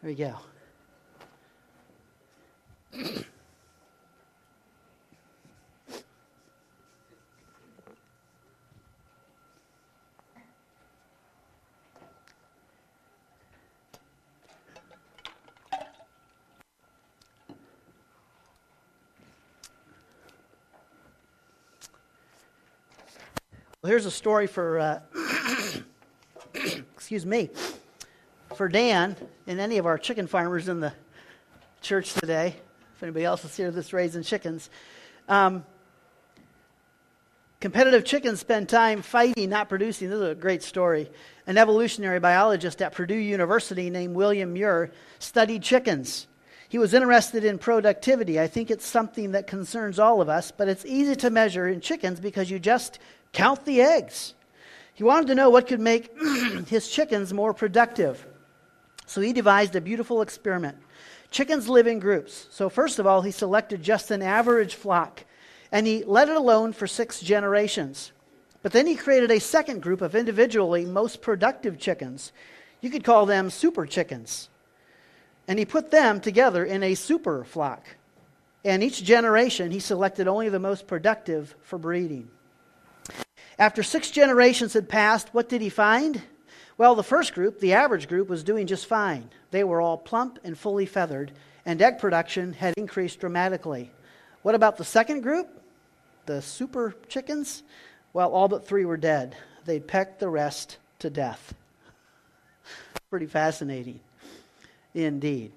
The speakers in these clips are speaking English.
There we go. Well, here's a story for, uh, excuse me, for Dan and any of our chicken farmers in the church today. If anybody else is here that's raising chickens. Um, competitive chickens spend time fighting, not producing. This is a great story. An evolutionary biologist at Purdue University named William Muir studied chickens. He was interested in productivity. I think it's something that concerns all of us, but it's easy to measure in chickens because you just count the eggs. He wanted to know what could make his chickens more productive. So he devised a beautiful experiment. Chickens live in groups. So, first of all, he selected just an average flock and he let it alone for six generations. But then he created a second group of individually most productive chickens. You could call them super chickens. And he put them together in a super flock. And each generation, he selected only the most productive for breeding. After six generations had passed, what did he find? Well, the first group, the average group, was doing just fine. They were all plump and fully feathered, and egg production had increased dramatically. What about the second group, the super chickens? Well, all but three were dead. They pecked the rest to death. Pretty fascinating indeed.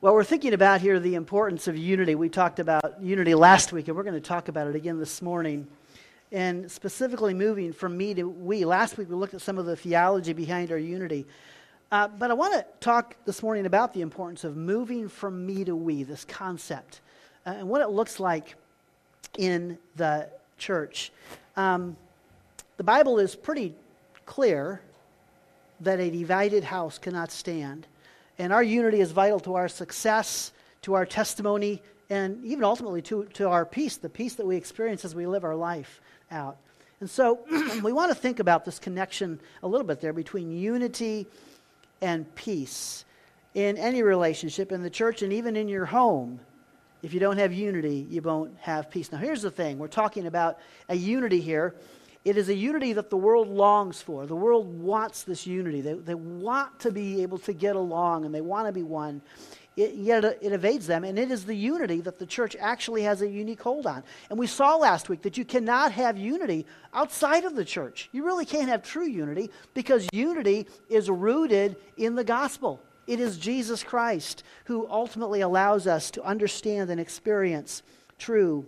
Well, we're thinking about here the importance of unity. We talked about unity last week, and we're going to talk about it again this morning and specifically moving from me to we. Last week we looked at some of the theology behind our unity. Uh, but I want to talk this morning about the importance of moving from me to we, this concept, uh, and what it looks like in the church. Um, the Bible is pretty clear that a divided house cannot stand. And our unity is vital to our success, to our testimony, and even ultimately to, to our peace, the peace that we experience as we live our life out. And so we want to think about this connection a little bit there between unity and peace in any relationship in the church and even in your home. If you don't have unity, you won't have peace. Now, here's the thing we're talking about a unity here. It is a unity that the world longs for. The world wants this unity. They, they want to be able to get along and they want to be one it, yet it evades them. And it is the unity that the church actually has a unique hold on. And we saw last week that you cannot have unity outside of the church. You really can't have true unity because unity is rooted in the gospel. It is Jesus Christ who ultimately allows us to understand and experience true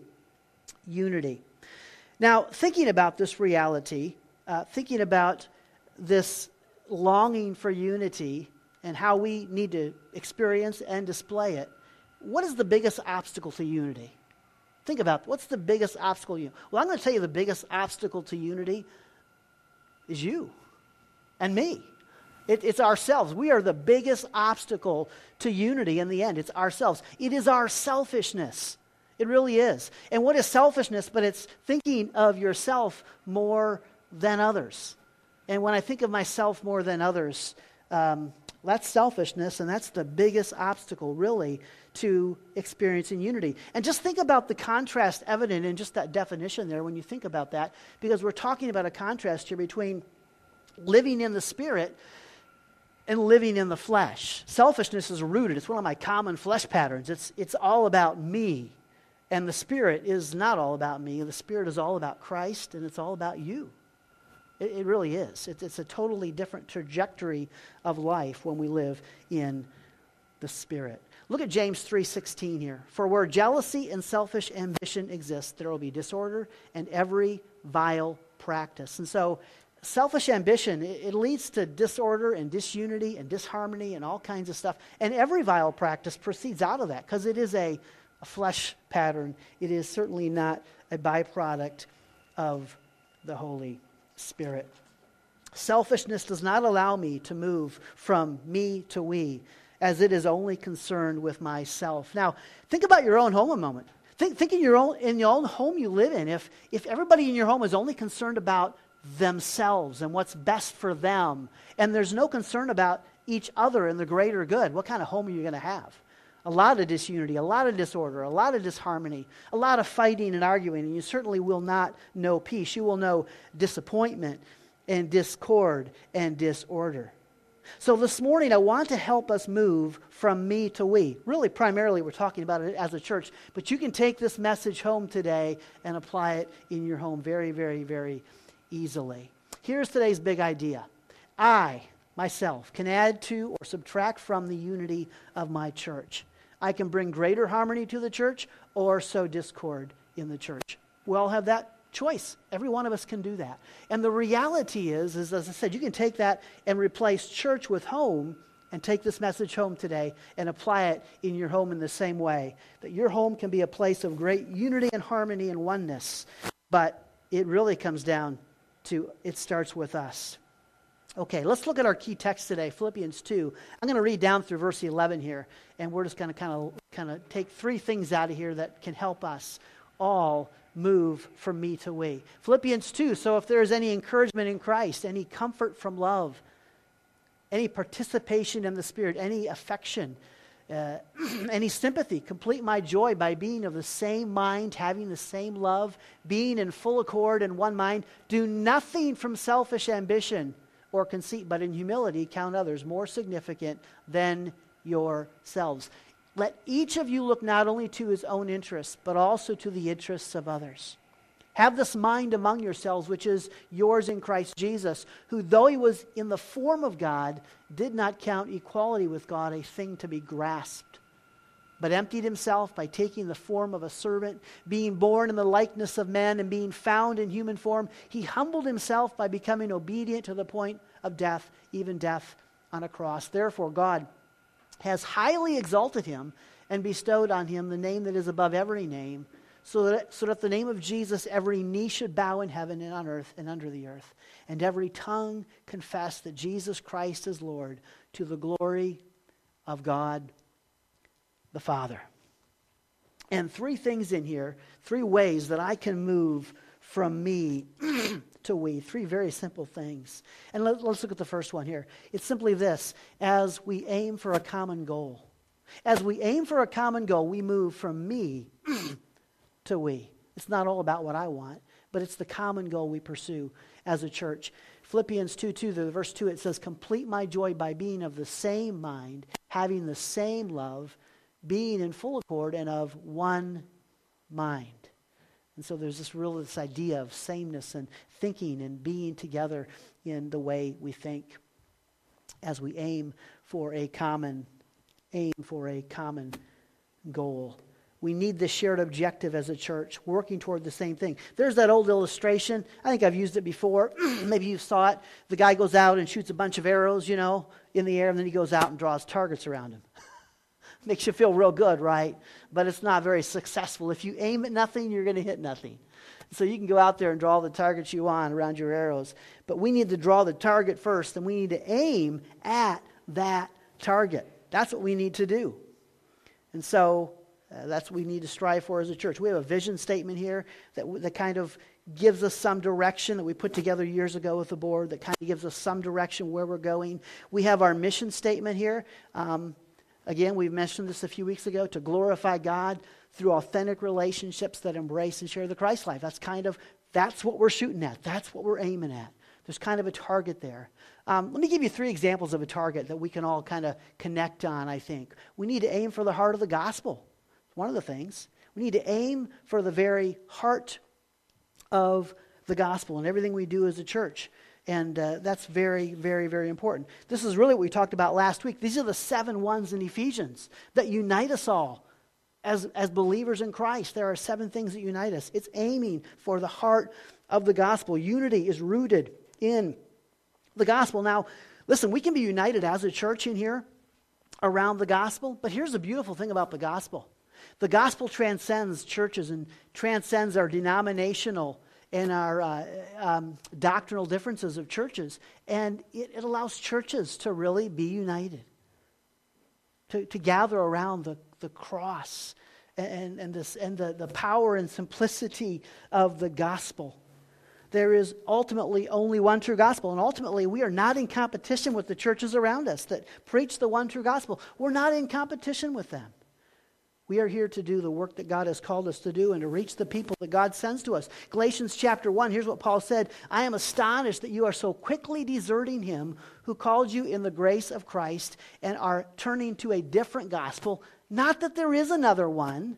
unity. Now, thinking about this reality, uh, thinking about this longing for unity, and how we need to experience and display it, what is the biggest obstacle to unity? Think about what's the biggest obstacle to you? Well, I'm going to tell you the biggest obstacle to unity is you and me. It, it's ourselves. We are the biggest obstacle to unity in the end. It's ourselves. It is our selfishness. It really is. And what is selfishness? But it's thinking of yourself more than others. And when I think of myself more than others, um, that's selfishness, and that's the biggest obstacle, really, to experiencing unity. And just think about the contrast evident in just that definition there when you think about that, because we're talking about a contrast here between living in the Spirit and living in the flesh. Selfishness is rooted, it's one of my common flesh patterns. It's, it's all about me. And the Spirit is not all about me. The Spirit is all about Christ, and it's all about you. It, it really is. It, it's a totally different trajectory of life when we live in the Spirit. Look at James 3:16 here. For where jealousy and selfish ambition exist, there will be disorder and every vile practice. And so selfish ambition it, it, leads to disorder and disunity and disharmony and all kinds of stuff and every vile practice proceeds out of that because it is a, a, flesh pattern it is certainly not a byproduct of the holy Spirit. Selfishness does not allow me to move from me to we, as it is only concerned with myself. Now, think about your own home a moment. Think, think in, your own, in your own home you live in. If, if everybody in your home is only concerned about themselves and what's best for them, and there's no concern about each other and the greater good, what kind of home are you going to have? A lot of disunity, a lot of disorder, a lot of disharmony, a lot of fighting and arguing, and you certainly will not know peace. You will know disappointment and discord and disorder. So this morning, I want to help us move from me to we. Really, primarily, we're talking about it as a church, but you can take this message home today and apply it in your home very, very, very easily. Here's today's big idea I, myself, can add to or subtract from the unity of my church. I can bring greater harmony to the church or sow discord in the church. We all have that choice. Every one of us can do that. And the reality is, is as I said, you can take that and replace church with home and take this message home today and apply it in your home in the same way. That your home can be a place of great unity and harmony and oneness. But it really comes down to it starts with us. Okay, let's look at our key text today, Philippians 2. I'm going to read down through verse 11 here, and we're just going to kind of kind of take three things out of here that can help us all move from me to we. Philippians 2, so if there is any encouragement in Christ, any comfort from love, any participation in the Spirit, any affection, uh, any sympathy. Complete my joy by being of the same mind, having the same love, being in full accord and one mind. Do nothing from selfish ambition or conceit, but in humility count others more significant than yourselves. Let each of you look not only to his own interests, but also to the interests of others. Have this mind among yourselves, which is yours in Christ Jesus, who, though he was in the form of God, did not count equality with God a thing to be grasped, but emptied himself by taking the form of a servant, being born in the likeness of men, and being found in human form. He humbled himself by becoming obedient to the point of death, even death on a cross. Therefore, God has highly exalted him and bestowed on him the name that is above every name so that, so that the name of Jesus every knee should bow in heaven and on earth and under the earth, and every tongue confess that Jesus Christ is Lord to the glory of God the Father. And three things in here, three ways that I can move from me to we. Three very simple things. And let, us look at the first one here. It's simply this as we aim for a common goal. As we aim for a common goal, we move from me to we. It's not all about what I want, but it's the common goal we pursue as a church. Philippians 2 2, the verse 2, it says, Complete my joy by being of the same mind, having the same love, being in full accord, and of one mind. And so there's this real this idea of sameness and thinking and being together in the way we think as we aim for a common aim for a common goal. We need this shared objective as a church, working toward the same thing. There's that old illustration. I think I've used it before. Maybe you saw it. The guy goes out and shoots a bunch of arrows, you know, in the air, and then he goes out and draws targets around him. Makes you feel real good, right? But it's not very successful. If you aim at nothing, you're going to hit nothing. So you can go out there and draw the targets you want around your arrows. But we need to draw the target first, and we need to aim at that target. That's what we need to do. And so uh, that's what we need to strive for as a church. We have a vision statement here that, that kind of gives us some direction that we put together years ago with the board that kind of gives us some direction where we're going. We have our mission statement here. Um, again, we've mentioned this a few weeks ago to glorify God through authentic relationships that embrace and share the Christ life. That's kind of that's what we're shooting at. That's what we're aiming at. There's kind of a target there. Um, let me give you three examples of a target that we can all kind of connect on, I think. We need to aim for the heart of the gospel one of the things. We need to aim for the very heart of the gospel and everything we do as a church. And uh, that's very, very, very important. This is really what we talked about last week. These are the seven ones in Ephesians that unite us all as, as believers in Christ. There are seven things that unite us. It's aiming for the heart of the gospel. Unity is rooted in the gospel. Now, listen, we can be united as a church in here around the gospel, but here's the beautiful thing about the gospel the gospel transcends churches and transcends our denominational and our uh, um, doctrinal differences of churches. And it, it, allows churches to really be united, to, to gather around the, the cross and, and, this, and the, the power and simplicity of the gospel. there is ultimately only one true gospel. And ultimately, we are not in competition with the churches around us that preach the one true gospel. We're not in competition with them. We are here to do the work that God has called us to do and to reach the people that God sends to us. Galatians chapter 1, here's what Paul said I am astonished that you are so quickly deserting him who called you in the grace of Christ and are turning to a different gospel. Not that there is another one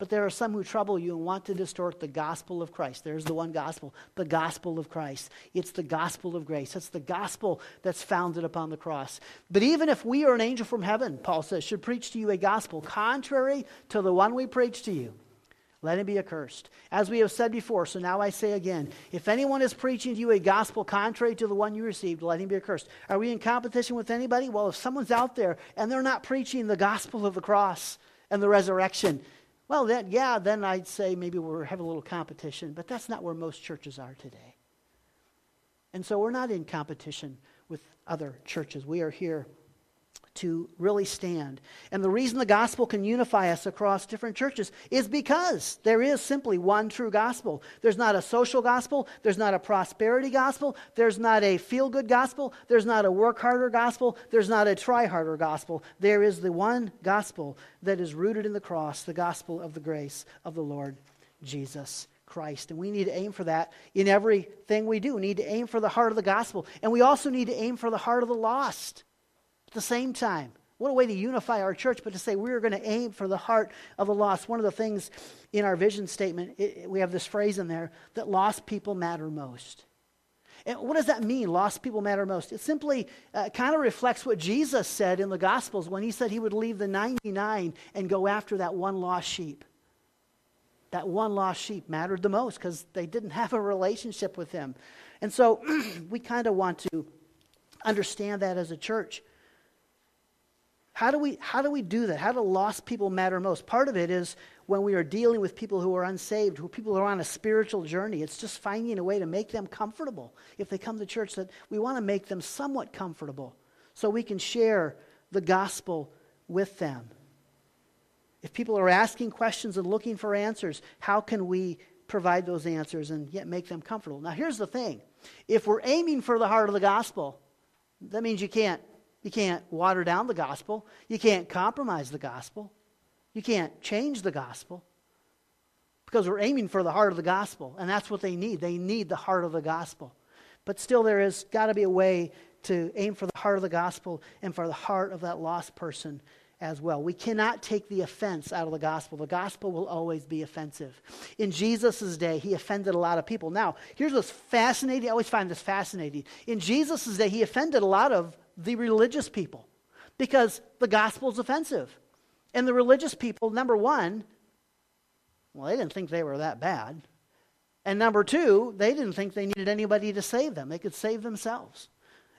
but there are some who trouble you and want to distort the gospel of Christ. There's the one gospel, the gospel of Christ. It's the gospel of grace. It's the gospel that's founded upon the cross. But even if we or an angel from heaven, Paul says, should preach to you a gospel contrary to the one we preach to you, let him be accursed. As we have said before, so now I say again if anyone is preaching to you a gospel contrary to the one you received, let him be accursed. Are we in competition with anybody? Well, if someone's out there and they're not preaching the gospel of the cross and the resurrection, well, then, yeah, then I'd say maybe we're a little competition, but that's not where most churches are today. And so we're not in competition with other churches. We are here to really stand. And the reason the gospel can unify us across different churches is because there is simply one true gospel. There's not a social gospel, there's not a prosperity gospel, there's not a feel good gospel, there's not a work harder gospel, there's not a try harder gospel. There is the one gospel that is rooted in the cross, the gospel of the grace of the Lord Jesus Christ. And we need to aim for that in everything we do. We need to aim for the heart of the gospel. And we also need to aim for the heart of the lost. At the same time, what a way to unify our church, but to say we're going to aim for the heart of the lost. One of the things in our vision statement, it, we have this phrase in there that lost people matter most. And what does that mean? Lost people matter most. It simply uh, kind of reflects what Jesus said in the Gospels when he said he would leave the 99 and go after that one lost sheep. That one lost sheep mattered the most because they didn't have a relationship with him. And so we kind of want to understand that as a church. How do we how do we do that? How do lost people matter most? Part of it is when we are dealing with people who are unsaved, who people who are on a spiritual journey. It's just finding a way to make them comfortable. If they come to church, that we want to make them somewhat comfortable so we can share the gospel with them. If people are asking questions and looking for answers, how can we provide those answers and yet make them comfortable? Now, here's the thing if we're aiming for the heart of the gospel, that means you can't you can't water down the gospel. You can't compromise the gospel. You can't change the gospel. Because we're aiming for the heart of the gospel, and that's what they need. They need the heart of the gospel. But still, there has got to be a way to aim for the heart of the gospel and for the heart of that lost person as well. We cannot take the offense out of the gospel. The gospel will always be offensive. In Jesus' day, he offended a lot of people. Now, here's what's fascinating. I always find this fascinating. In Jesus' day, he offended a lot of the religious people because the gospel is offensive. And the religious people, number one, well, they didn't think they were that bad. And number two, they didn't think they needed anybody to save them. They could save themselves.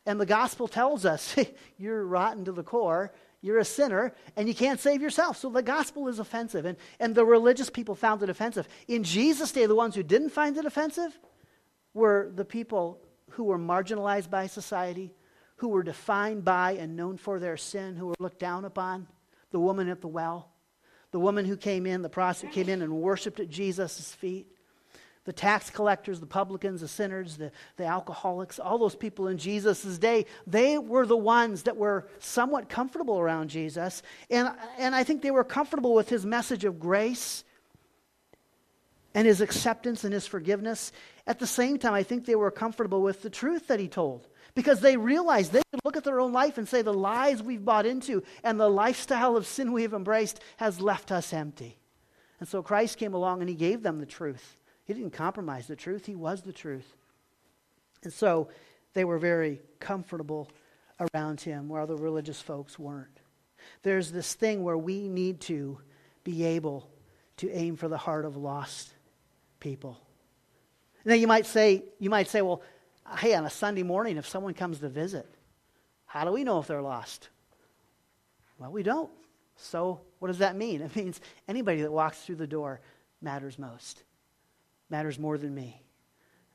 And the gospel tells us you're rotten to the core, you're a sinner, and you can't save yourself. So the gospel is offensive. And, and the religious people found it offensive. In Jesus' day, the ones who didn't find it offensive were the people who were marginalized by society, who were defined by and known for their sin, who were looked down upon, the woman at the well, the woman who came in, the prostitute came in and worshiped at Jesus' feet, the tax collectors, the publicans, the sinners, the, the alcoholics, all those people in Jesus' day, they were the ones that were somewhat comfortable around Jesus. And, and I think they were comfortable with his message of grace and his acceptance and his forgiveness. At the same time, I think they were comfortable with the truth that he told because they realized they could look at their own life and say the lies we've bought into and the lifestyle of sin we've embraced has left us empty. And so Christ came along and he gave them the truth. He didn't compromise the truth, he was the truth. And so they were very comfortable around him where the religious folks weren't. There's this thing where we need to be able to aim for the heart of lost people. Now you might say, you might say, well, hey, on a Sunday morning, if someone comes to visit, how do we know if they're lost? Well, we don't. So, what does that mean? It means anybody that walks through the door matters most, matters more than me.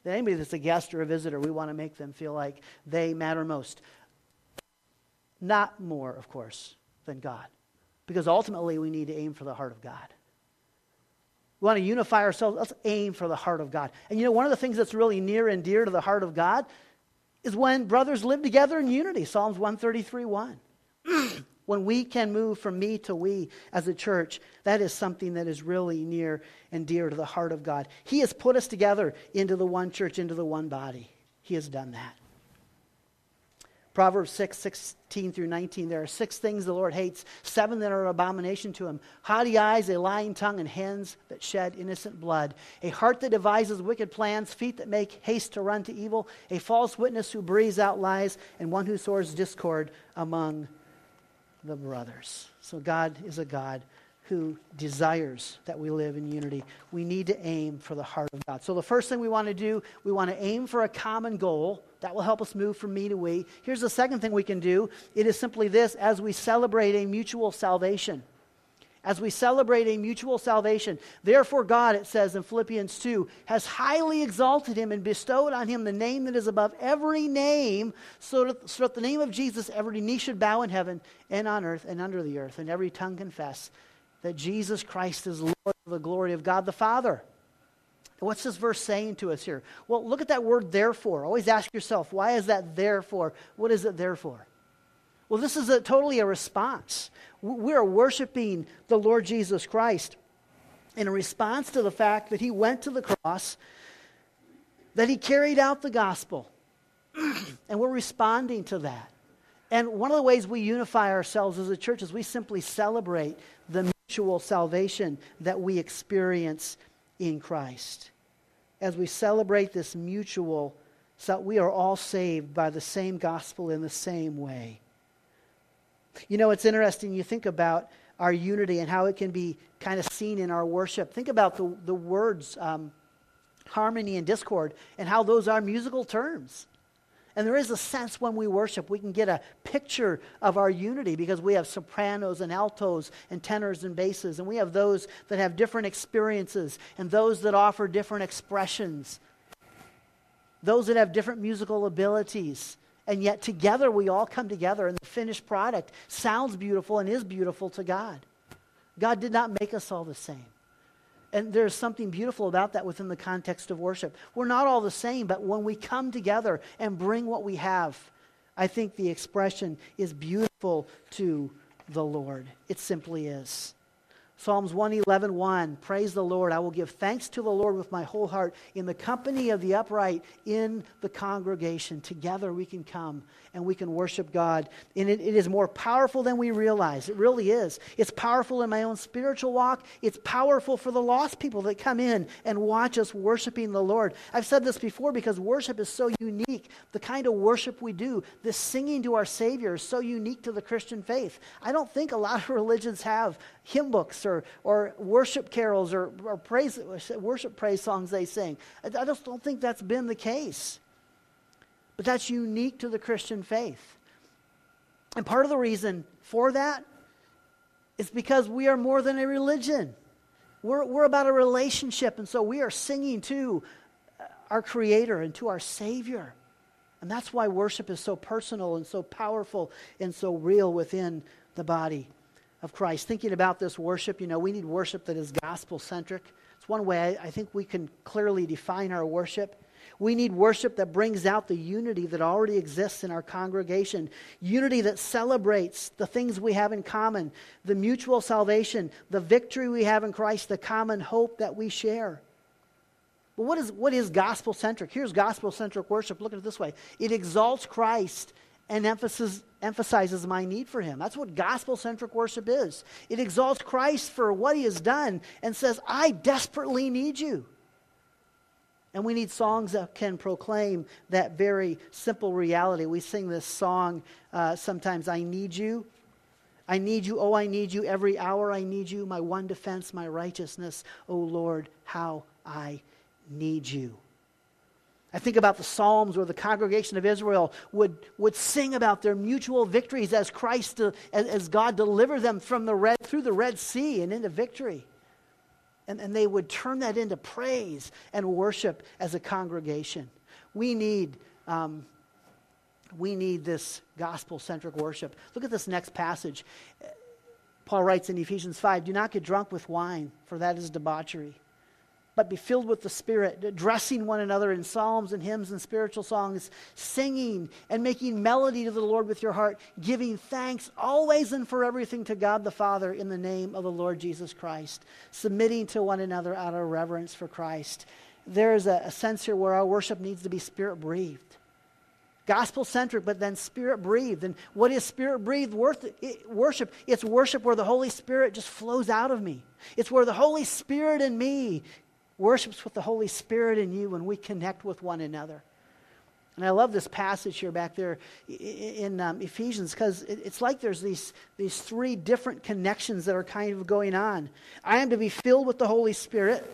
That anybody that's a guest or a visitor, we want to make them feel like they matter most. Not more, of course, than God. Because ultimately, we need to aim for the heart of God. We want to unify ourselves. Let's aim for the heart of God. And you know, one of the things that's really near and dear to the heart of God is when brothers live together in unity. Psalms 133 1. when we can move from me to we as a church, that is something that is really near and dear to the heart of God. He has put us together into the one church, into the one body. He has done that. Proverbs 6, 16 through 19. There are six things the Lord hates, seven that are an abomination to him haughty eyes, a lying tongue, and hands that shed innocent blood, a heart that devises wicked plans, feet that make haste to run to evil, a false witness who breathes out lies, and one who sows discord among the brothers. So God is a God who desires that we live in unity. We need to aim for the heart of God. So, the first thing we want to do, we want to aim for a common goal. That will help us move from me to we. Here's the second thing we can do it is simply this as we celebrate a mutual salvation. As we celebrate a mutual salvation, therefore, God, it says in Philippians 2, has highly exalted him and bestowed on him the name that is above every name, so that, so that the name of Jesus every knee should bow in heaven and on earth and under the earth, and every tongue confess that Jesus Christ is Lord of the glory of God the Father. What's this verse saying to us here? Well, look at that word therefore. Always ask yourself, why is that therefore? What is it there for? Well, this is a, totally a response. We are worshiping the Lord Jesus Christ in response to the fact that he went to the cross, that he carried out the gospel, and we're responding to that. And one of the ways we unify ourselves as a church is we simply celebrate the mutual salvation that we experience in Christ. As we celebrate this mutual, so we are all saved by the same gospel in the same way. You know, it's interesting. You think about our unity and how it can be kind of seen in our worship. Think about the, the words um, harmony and discord and how those are musical terms. And there is a sense when we worship, we can get a picture of our unity because we have sopranos and altos and tenors and basses, and we have those that have different experiences and those that offer different expressions, those that have different musical abilities. And yet, together, we all come together, and the finished product sounds beautiful and is beautiful to God. God did not make us all the same. And there's something beautiful about that within the context of worship. We're not all the same, but when we come together and bring what we have, I think the expression is beautiful to the Lord. It simply is. Psalms 111, 1. Praise the Lord. I will give thanks to the Lord with my whole heart. In the company of the upright, in the congregation, together we can come and we can worship God. And it, it is more powerful than we realize. It really is. It's powerful in my own spiritual walk. It's powerful for the lost people that come in and watch us worshiping the Lord. I've said this before because worship is so unique. The kind of worship we do, this singing to our Savior, is so unique to the Christian faith. I don't think a lot of religions have hymn books or, or worship carols or, or praise, worship praise songs they sing. I, just don't think that's been the case. But that's unique to the Christian faith. And part of the reason for that is because we are more than a religion. We're, we're about a relationship, and so we are singing to uh, our Creator and to our Savior. And that's why worship is so personal and so powerful and so real within the body of Christ. Thinking about this worship, you know, we need worship that is gospel centric. It's one way I, I think we can clearly define our worship. We need worship that brings out the unity that already exists in our congregation, unity that celebrates the things we have in common, the mutual salvation, the victory we have in Christ, the common hope that we share. But what is, what is gospel centric? Here's gospel centric worship. Look at it this way it exalts Christ and emphasis, emphasizes my need for him. That's what gospel centric worship is. It exalts Christ for what he has done and says, I desperately need you. And we need songs that can proclaim that very simple reality. We sing this song uh, sometimes I need you. I need you. Oh, I need you. Every hour I need you. My one defense, my righteousness. Oh, Lord, how I need you. I think about the Psalms where the congregation of Israel would, would sing about their mutual victories as Christ, uh, as, as God delivered them from the red, through the Red Sea and into victory. And, and they would turn that into praise and worship as a congregation. We need, um, we need this gospel centric worship. Look at this next passage. Paul writes in Ephesians 5 Do not get drunk with wine, for that is debauchery. But be filled with the Spirit, addressing one another in psalms and hymns and spiritual songs, singing and making melody to the Lord with your heart, giving thanks always and for everything to God the Father in the name of the Lord Jesus Christ, submitting to one another out of reverence for Christ. There is a, a sense here where our worship needs to be spirit breathed. Gospel centric, but then spirit breathed. And what is spirit breathed worship? It's worship where the Holy Spirit just flows out of me. It's where the Holy Spirit in me worships with the Holy Spirit in you when we connect with one another. And I love this passage here back there in um, Ephesians because it's like there's these, these three different connections that are kind of going on. I am to be filled with the Holy Spirit.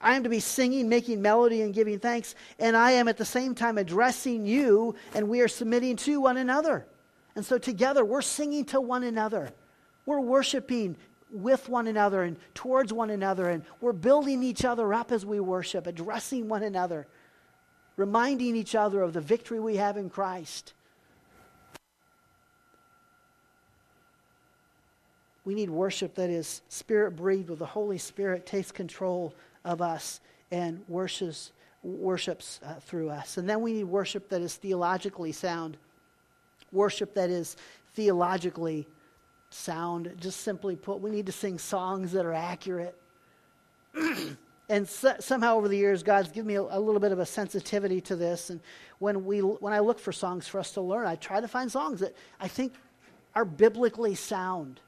I am to be singing, making melody, and giving thanks. And I am at the same time addressing you, and we are submitting to one another. And so together, we're singing to one another. We're worshiping with one another and towards one another, and we're building each other up as we worship, addressing one another, reminding each other of the victory we have in Christ. We need worship that is spirit breathed, where the Holy Spirit takes control of us and worships, worships uh, through us. And then we need worship that is theologically sound, worship that is theologically sound. Just simply put, we need to sing songs that are accurate. and so, somehow over the years, God's given me a, a, little bit of a sensitivity to this. And when, we, when I look for songs for us to learn, I try to find songs that I think are biblically sound.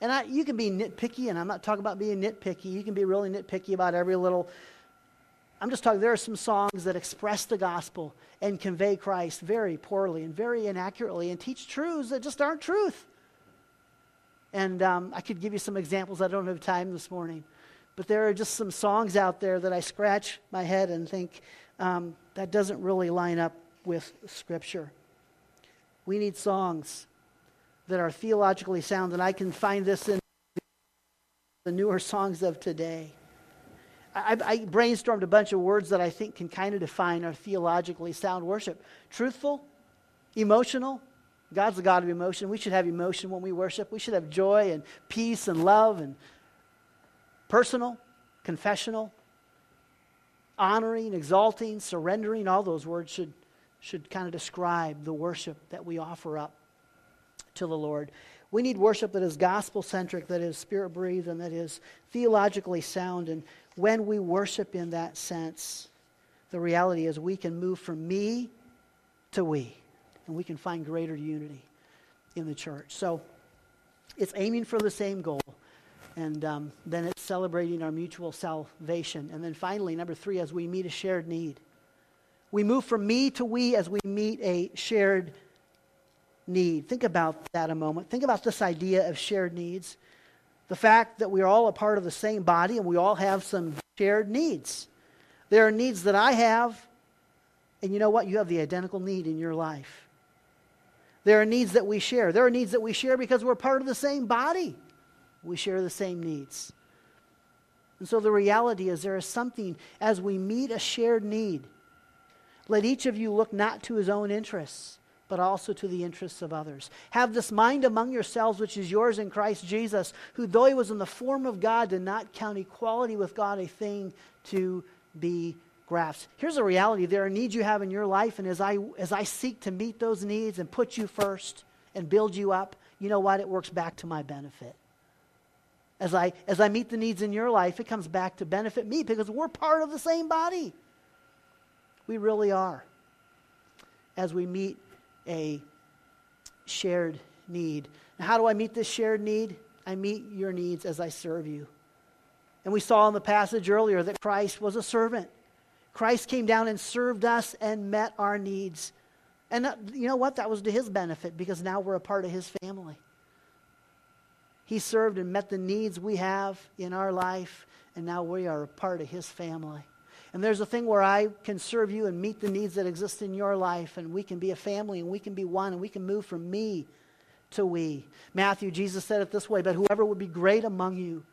And I, you can be nitpicky, and I'm not talking about being nitpicky. You can be really nitpicky about every little. I'm just talking, there are some songs that express the gospel and convey Christ very poorly and very inaccurately and teach truths that just aren't truth. And um, I could give you some examples. I don't have time this morning. But there are just some songs out there that I scratch my head and think um, that doesn't really line up with Scripture. We need songs that are theologically sound, and I can find this in the newer songs of today. I, I, brainstormed a bunch of words that I think can kind of define our theologically sound worship truthful, emotional, God's the God of emotion. We should have emotion when we worship. We should have joy and peace and love and personal, confessional, honoring, exalting, surrendering. All those words should, should kind of describe the worship that we offer up to the Lord. We need worship that is gospel centric, that is spirit breathed, and that is theologically sound. And when we worship in that sense, the reality is we can move from me to we and we can find greater unity in the church. So it's aiming for the same goal. And um, then it's celebrating our mutual salvation. And then finally, number three, as we meet a shared need. We move from me to we as we meet a shared need. Think about that a moment. Think about this idea of shared needs. The fact that we're all a part of the same body and we all have some shared needs. There are needs that I have, and you know what? You have the identical need in your life. There are needs that we share. There are needs that we share because we're part of the same body. We share the same needs. And so the reality is there is something as we meet a shared need. Let each of you look not to his own interests, but also to the interests of others. Have this mind among yourselves, which is yours in Christ Jesus, who, though he was in the form of God, did not count equality with God a thing to be graphs. Here's the reality there are needs you have in your life, and as I, as I seek to meet those needs and put you first and build you up, you know what? It works back to my benefit. As I, as I meet the needs in your life, it comes back to benefit me because we're part of the same body. We really are. As we meet a shared need. Now, how do I meet this shared need? I meet your needs as I serve you. And we saw in the passage earlier that Christ was a servant. Christ came down and served us and met our needs. And that, you know what? That was to his benefit because now we're a part of his family. He served and met the needs we have in our life, and now we are a part of his family. And there's a thing where I can serve you and meet the needs that exist in your life, and we can be a family, and we can be one, and we can move from me to we. Matthew, Jesus said it this way But whoever would be great among you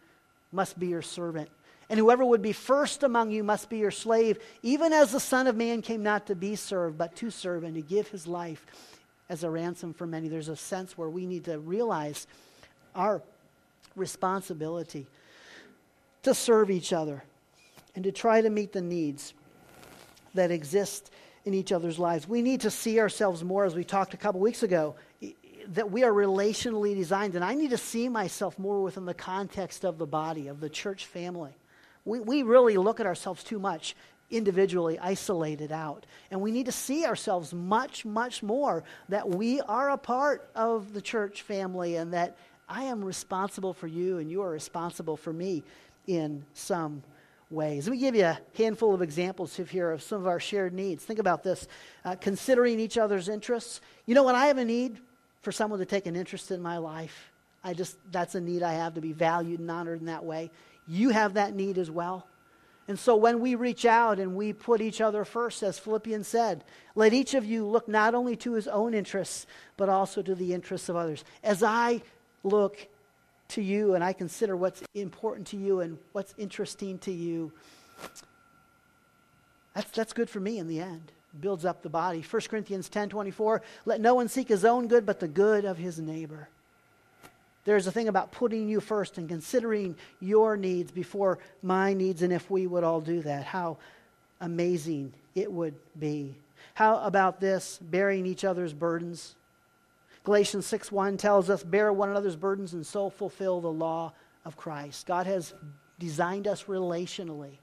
must be your servant. And whoever would be first among you must be your slave, even as the Son of Man came not to be served, but to serve and to give his life as a ransom for many. There's a sense where we need to realize our responsibility to serve each other. and to try to meet the needs that exist in each other's lives. We need to see ourselves more, as we talked a couple weeks ago, that we are relationally designed. And I need to see myself more within the context of the body, of the church family. We, we really look at ourselves too much individually, isolated out. And we need to see ourselves much, much more that we are a part of the church family and that I am responsible for you and you are responsible for me in some ways. Let me give you a handful of examples here of some of our shared needs. Think about this uh, considering each other's interests. You know what? I have a need for someone to take an interest in my life. I just, that's a need I have to be valued and honored in that way. You have that need as well. And so when we reach out and we put each other first, as Philippians said, let each of you look not only to his own interests, but also to the interests of others. As I look to you and I consider what's important to you and what's interesting to you, that's, that's good for me in the end. builds up the body. 1 Corinthians 10 24, let no one seek his own good, but the good of his neighbor. There's a thing about putting you first and considering your needs before my needs, and if we would all do that, how amazing it would be. How about this, bearing each other's burdens? Galatians 6 1 tells us, Bear one another's burdens and so fulfill the law of Christ. God has designed us relationally,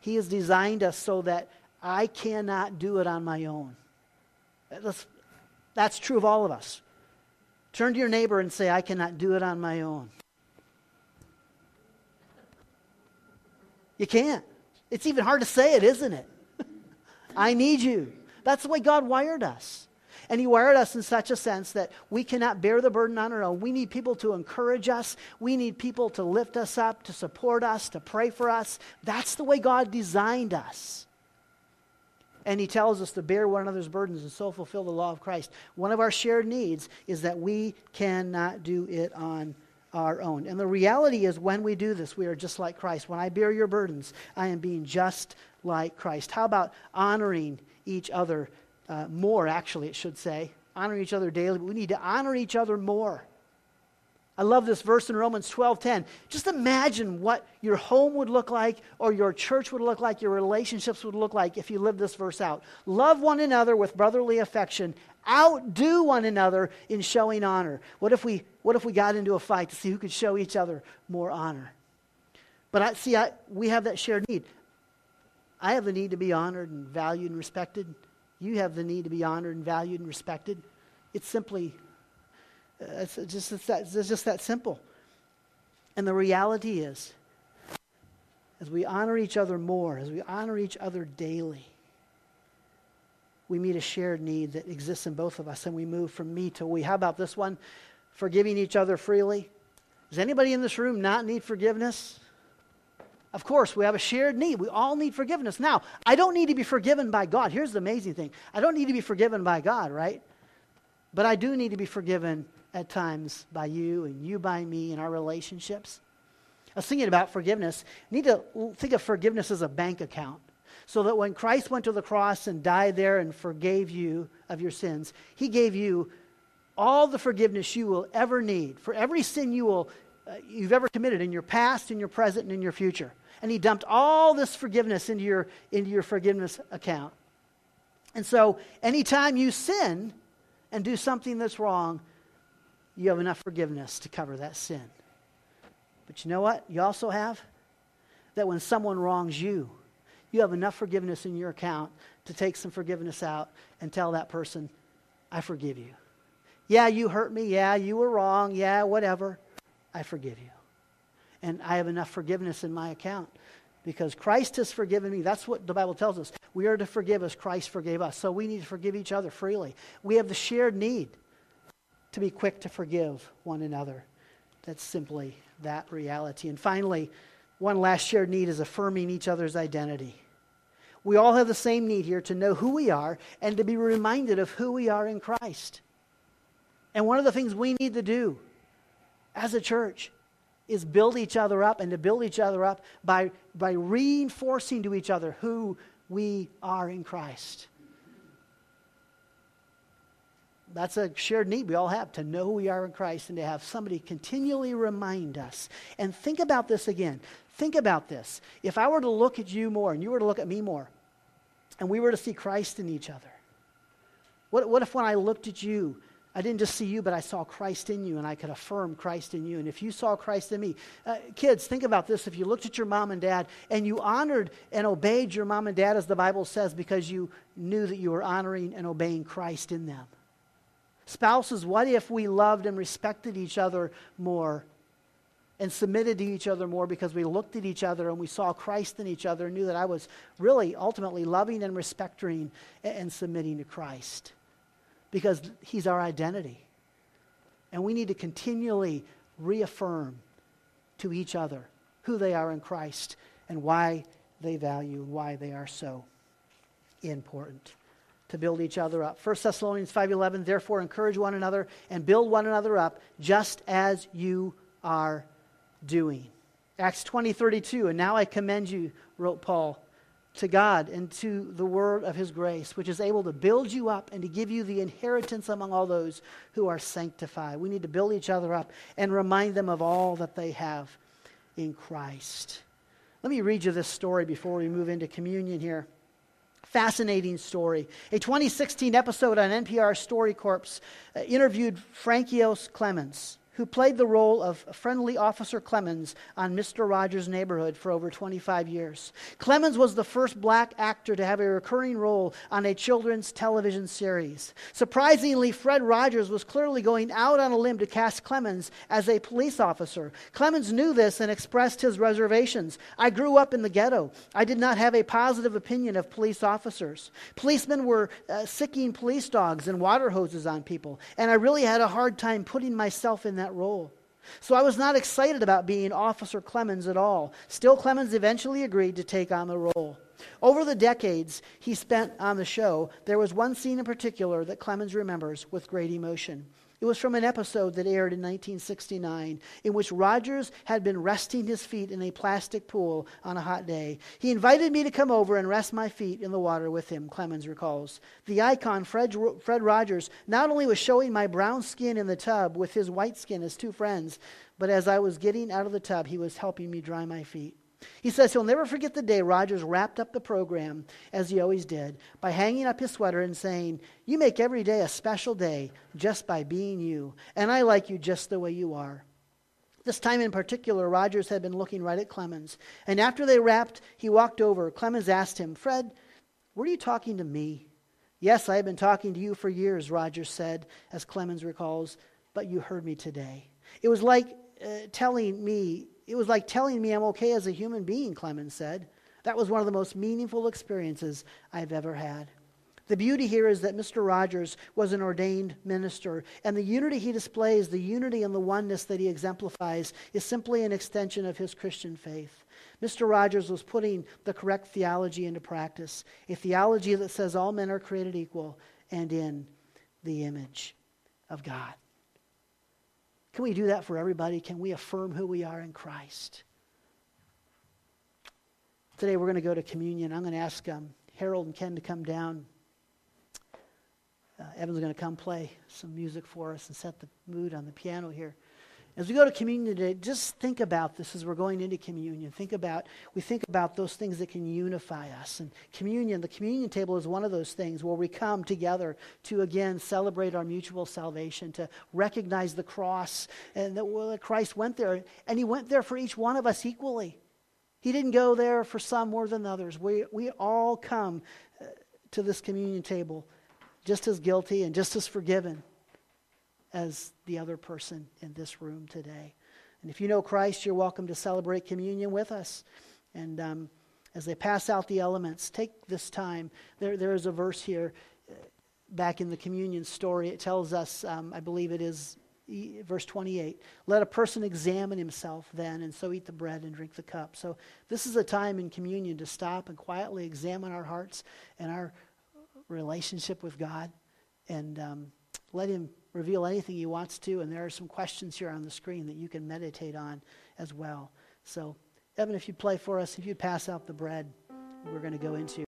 He has designed us so that I cannot do it on my own. That's, that's true of all of us. Turn to your neighbor and say, I cannot do it on my own. You can't. It's even hard to say it, isn't it? I need you. That's the way God wired us. And He wired us in such a sense that we cannot bear the burden on our own. We need people to encourage us. We need people to lift us up, to support us, to pray for us. That's the way God designed us. And He tells us to bear one another's burdens and so fulfill the law of Christ. One of our shared needs is that we cannot do it on our own. And the reality is, when we do this, we are just like Christ. When I bear your burdens, I am being just like Christ. How about honoring each other uh, more, actually, it should say. Honor each other daily, but we need to honor each other more. I love this verse in Romans 12:10. Just imagine what your home would look like or your church would look like, your relationships would look like if you lived this verse out. Love one another with brotherly affection. Outdo one another in showing honor. What if we what if we got into a fight to see who could show each other more honor? But I see I, we have that shared need. I have the need to be honored and valued and respected. You have the need to be honored and valued and respected. It's simply, Uh, it's just, it's, that, it's just that simple. And the reality is, as we honor each other more, as we honor each other daily, we meet a shared need that exists in both of us and we move from me to we. How about this one? Forgiving each other freely. Does anybody in this room not need forgiveness? Of course, we have a shared need. We all need forgiveness. Now, I don't need to be forgiven by God. Here's the amazing thing I don't need to be forgiven by God, right? But I do need to be forgiven at times by you and you by me in our relationships. I was thinking about forgiveness. You need to think of forgiveness as a bank account. So that when Christ went to the cross and died there and forgave you of your sins, he gave you all the forgiveness you will ever need for every sin you will, uh, you've ever committed in your past, in your present, and in your future and he dumped all this forgiveness into your, into your forgiveness account. And so, anytime you sin and do something that's wrong, you have enough forgiveness to cover that sin. But you know what? You also have that when someone wrongs you, you have enough forgiveness in your account to take some forgiveness out and tell that person, I forgive you. Yeah, you hurt me. Yeah, you were wrong. Yeah, whatever. I forgive you and I have enough forgiveness in my account because Christ has forgiven me. That's what the Bible tells us. We are to forgive as Christ forgave us. So we need to forgive each other freely. We have the shared need to be quick to forgive one another. That's simply that reality. And finally, one last shared need is affirming each other's identity. We all have the same need here to know who we are and to be reminded of who we are in Christ. And one of the things we need to do as a church is build each other up and to build each other up by, by reinforcing to each other who we are in Christ. That's a shared need we all have to know who we are in Christ and to have somebody continually remind us. And think about this again. Think about this. If I were to look at you more and you were to look at me more, and we were to see Christ in each other, what, what if when I looked at you, I didn't just see you, but I saw Christ in you, and I could affirm Christ in you. And if you saw Christ in me, uh, kids, think about this. If you looked at your mom and dad and you honored and obeyed your mom and dad, as the Bible says, because you knew that you were honoring and obeying Christ in them. Spouses, what if we loved and respected each other more and submitted to each other more because we looked at each other and we saw Christ in each other and knew that I was really ultimately loving and respecting and submitting to Christ? because He's our identity. And we need to continually reaffirm to each other who they are in Christ and why they value and why they are so important to build each other up. 1 Thessalonians 5:11 therefore encourage one another and build one another up just as you are doing. Acts 20:32 and now I commend you wrote Paul to God and to the word of his grace, which is able to build you up and to give you the inheritance among all those who are sanctified. We need to build each other up and remind them of all that they have in Christ. Let me read you this story before we move into communion here. Fascinating story. A 2016 episode on NPR StoryCorps uh, interviewed François Clemmons who played the role of friendly Officer Clemmons on Mr. Rogers' Neighborhood for over 25 years. Clemmons was the first black actor to have a recurring role on a children's television series. Surprisingly, Fred Rogers was clearly going out on a limb to cast Clemmons as a police officer. Clemmons knew this and expressed his reservations. I grew up in the ghetto. I did not have a positive opinion of police officers. Policemen were uh, sicking police dogs and water hoses on people, and I really had a hard time putting myself in that that role. So I was not excited about being Officer Clemmons at all. Still, Clemmons eventually agreed to take on the role. Over the decades he spent on the show, there was one scene in particular that Clemmons remembers with great emotion. It was from an episode that aired in 1969 in which Rogers had been resting his feet in a plastic pool on a hot day. He invited me to come over and rest my feet in the water with him, Clemmons recalls. The icon, Fred, Fred Rogers, not only was showing my brown skin in the tub with his white skin as two friends, but as I was getting out of the tub, he was helping me dry my feet. He says he'll never forget the day Rogers wrapped up the program, as he always did, by hanging up his sweater and saying, You make every day a special day just by being you, and I like you just the way you are. This time in particular, Rogers had been looking right at Clemmons, and after they wrapped, he walked over. Clemmons asked him, Fred, were you talking to me? Yes, I have been talking to you for years, Rogers said, as Clemmons recalls, but you heard me today. It was like uh, telling me it was like telling me I'm okay as a human being, Clemmons said. That was one of the most meaningful experiences I've ever had. The beauty here is that Mr. Rogers was an ordained minister, and the unity he displays, the unity and the oneness that he exemplifies, is simply an extension of his Christian faith. Mr. Rogers was putting the correct theology into practice, a theology that says all men are created equal and in the image of God. Can we do that for everybody? Can we affirm who we are in Christ? Today we're going to go to communion. I'm going to ask um, Harold and Ken to come down. Uh, Evan's going to come play some music for us and set the mood on the piano here. As we go to communion today, just think about this as we're going into communion. Think about, we think about those things that can unify us. And communion, the communion table is one of those things where we come together to again celebrate our mutual salvation, to recognize the cross and that well, Christ went there. And he went there for each one of us equally. He didn't go there for some more than others. We, we all come uh, to this communion table just as guilty and just as forgiven as the other person in this room today. And if you know Christ, you're welcome to celebrate communion with us. And um, as they pass out the elements, take this time. There, there is a verse here uh, back in the communion story. It tells us, um, I believe it is verse 28 let a person examine himself then and so eat the bread and drink the cup so this is a time in communion to stop and quietly examine our hearts and our relationship with god and um, let him reveal anything he wants to. And there are some questions here on the screen that you can meditate on as well. So, Evan, if you play for us, if you pass out the bread, we're going to go into.